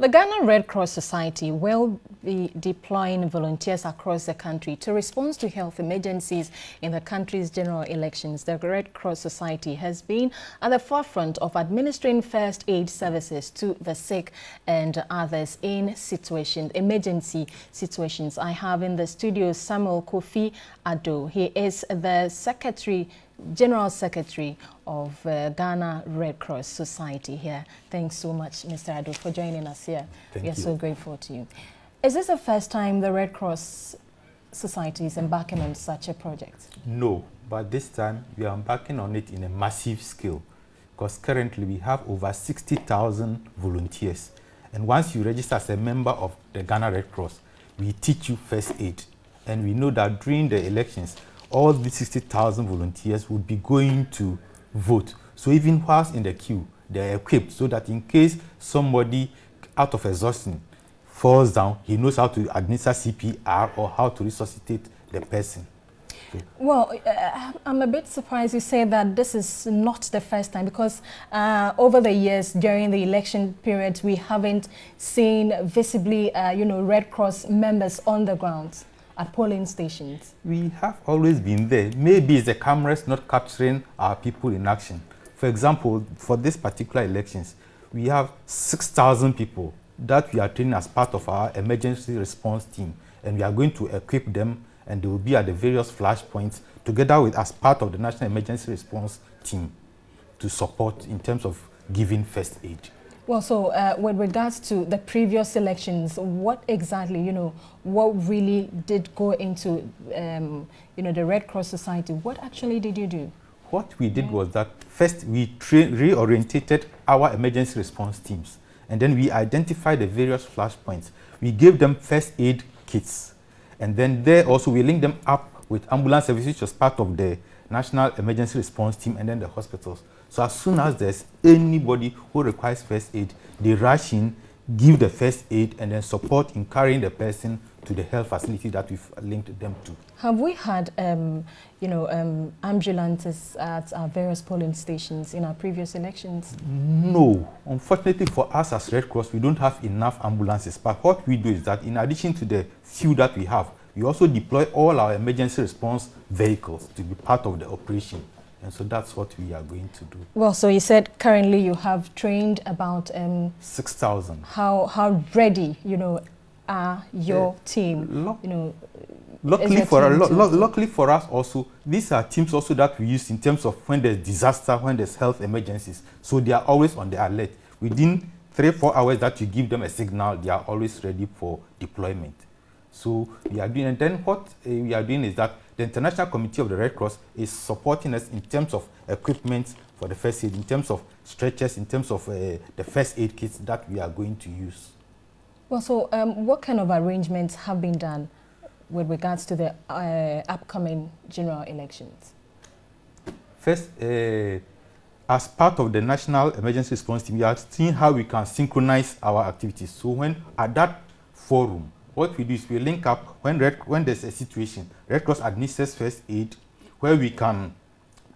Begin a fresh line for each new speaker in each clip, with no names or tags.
The Ghana Red Cross Society will be deploying volunteers across the country to respond to health emergencies in the country's general elections. The Red Cross Society has been at the forefront of administering first aid services to the sick and others in situations, emergency situations. I have in the studio Samuel Kofi Addo. He is the Secretary General Secretary of uh, Ghana Red Cross Society here. Thanks so much, Mr. Addo, for joining us here.
Thank
we are
you.
so grateful to you. Is this the first time the Red Cross Society is embarking on such a project?
No, but this time we are embarking on it in a massive scale because currently we have over 60,000 volunteers. And once you register as a member of the Ghana Red Cross, we teach you first aid. And we know that during the elections, all these 60,000 volunteers would be going to vote. So even whilst in the queue, they're equipped so that in case somebody out of exhaustion falls down, he knows how to administer CPR or how to resuscitate the person.
Well, uh, I'm a bit surprised you say that this is not the first time because uh, over the years during the election period, we haven't seen visibly, uh, you know, Red Cross members on the ground at polling stations.
We have always been there. Maybe it's the cameras not capturing our people in action. For example, for this particular elections, we have 6,000 people that we are training as part of our emergency response team. And we are going to equip them and they will be at the various flashpoints together with as part of the National Emergency Response Team to support in terms of giving first aid.
Well, so uh, with regards to the previous elections, what exactly, you know, what really did go into, um, you know, the Red Cross Society? What actually did you do?
What we did was that first we reorientated our emergency response teams and then we identified the various flashpoints. We gave them first aid kits and then there also we linked them up with ambulance services, which was part of the National Emergency Response Team and then the hospitals. So as soon as there's anybody who requires first aid, they rush in, give the first aid, and then support in carrying the person to the health facility that we've linked them to.
Have we had, um, you know, um, ambulances at our various polling stations in our previous elections?
No. Unfortunately for us as Red Cross, we don't have enough ambulances. But what we do is that in addition to the few that we have, we also deploy all our emergency response vehicles to be part of the operation. And so that's what we are going to do.
Well, so you said currently you have trained about um,
6,000.
How, how ready, you know, are your uh, team, you know,
luckily for, lo luckily for us also, these are teams also that we use in terms of when there's disaster, when there's health emergencies. So they are always on the alert. Within three, four hours that you give them a signal, they are always ready for deployment. So we are doing, and then what uh, we are doing is that the International Committee of the Red Cross is supporting us in terms of equipment for the first aid, in terms of stretchers, in terms of uh, the first aid kits that we are going to use.
Well, so um, what kind of arrangements have been done with regards to the uh, upcoming general elections?
First, uh, as part of the National Emergency Response Team, we are seeing how we can synchronize our activities. So when at that forum, what we do is we link up when, Red, when there's a situation, Red Cross administers first aid, where we can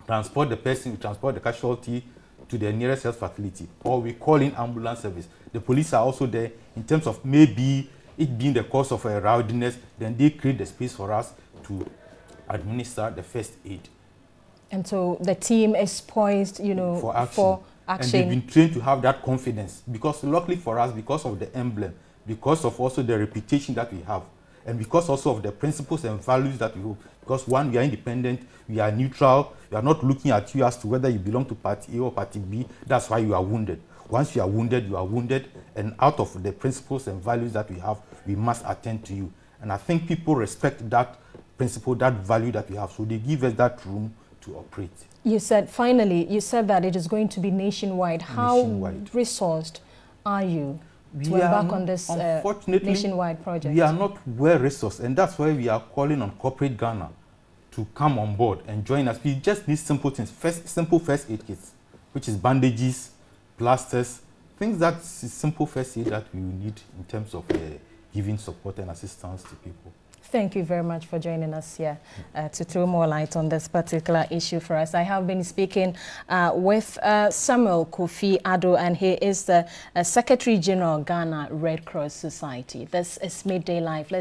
transport the person, we transport the casualty to the nearest health facility, or we call in ambulance service. The police are also there in terms of maybe it being the cause of a rowdiness, then they create the space for us to administer the first aid.
And so the team is poised, you know,
for action.
For action.
And they've been trained to have that confidence because luckily for us, because of the emblem, because of also the reputation that we have, and because also of the principles and values that we hold. Because one, we are independent, we are neutral, we are not looking at you as to whether you belong to party A or party B. That's why you are wounded. Once you are wounded, you are wounded, and out of the principles and values that we have, we must attend to you. And I think people respect that principle, that value that we have, so they give us that room to operate.
You said, finally, you said that it is going to be nationwide. How nationwide. resourced are you?
We
to embark on this uh, nationwide project?
We are not well resourced, and that's why we are calling on corporate Ghana to come on board and join us. We just need simple things, first, simple first aid kits, which is bandages, plasters, things that simple first aid that we will need in terms of uh, giving support and assistance to people.
Thank you very much for joining us here uh, to throw more light on this particular issue for us. I have been speaking uh, with uh, Samuel Kofi Addo, and he is the uh, Secretary General Ghana Red Cross Society. This is Midday Live. Let's